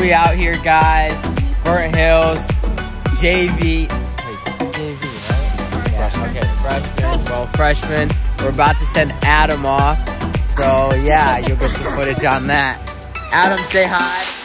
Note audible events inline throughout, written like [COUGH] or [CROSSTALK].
We out here, guys. Burnt Hills, JV. Well, freshman. We're about to send Adam off. So, yeah, you'll get some footage on that. Adam, say hi.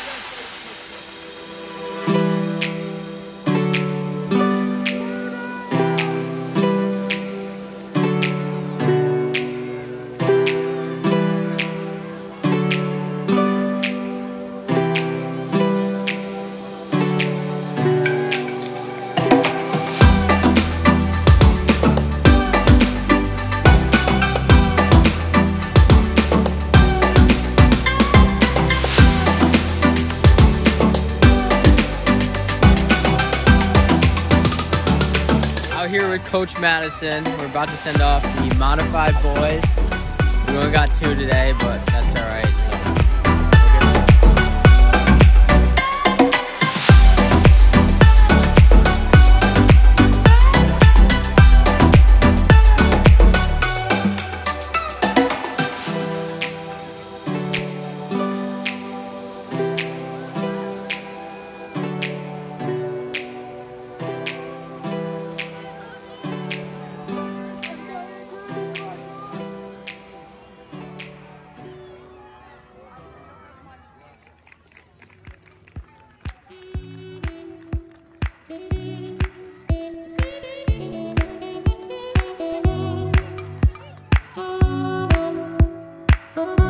Coach Madison. We're about to send off the modified boys. We only got two today, but that's all right. So. [LAUGHS] So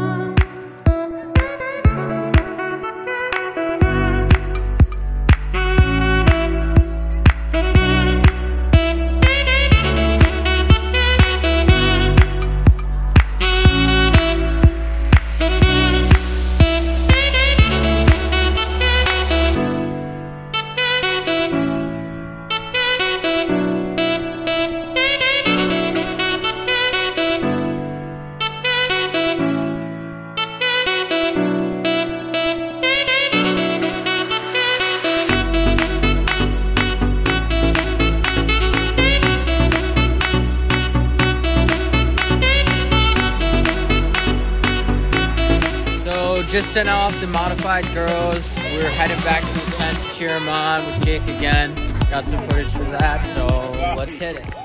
just sent off the modified girls. We're heading back to the tent to cheer them on with Jake again. Got some footage for that, so let's hit it.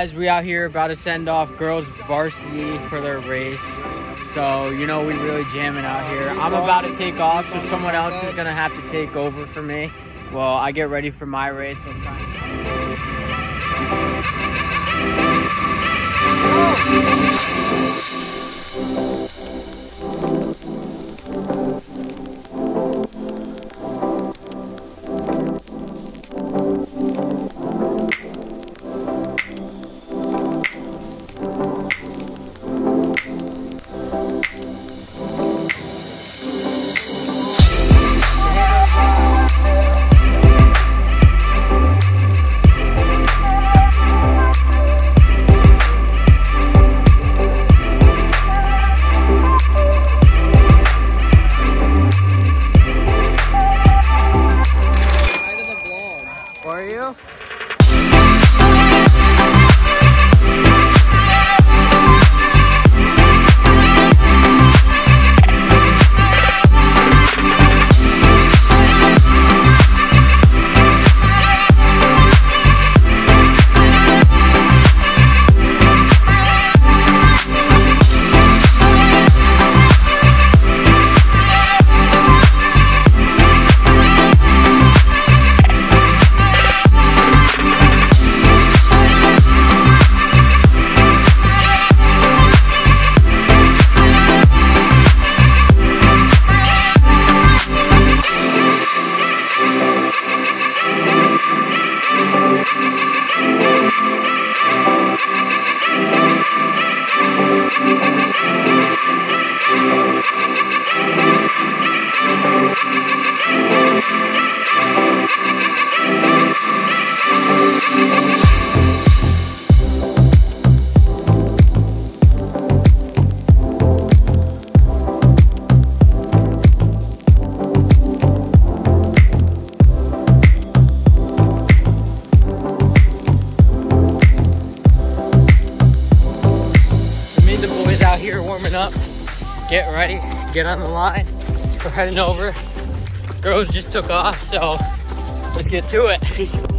Guys, we out here about to send off girls varsity for their race. So, you know, we really jamming out here. I'm about to take off, so someone else is gonna have to take over for me. Well, I get ready for my race. up, get ready, get on the line. We're heading over. Girls just took off, so let's get to it. [LAUGHS]